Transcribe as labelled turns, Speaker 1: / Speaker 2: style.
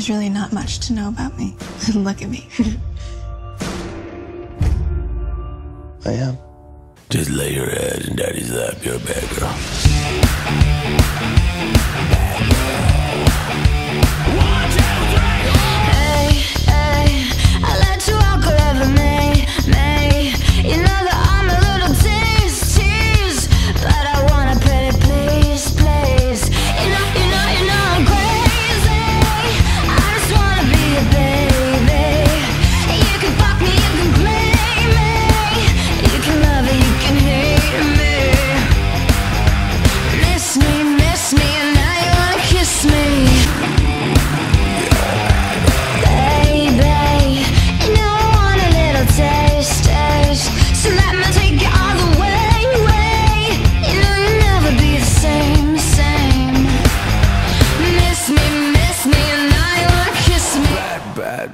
Speaker 1: There's really not much to know about me. Look at me.
Speaker 2: I am.
Speaker 3: Just lay your head in daddy's lap, you're a bad girl. uh,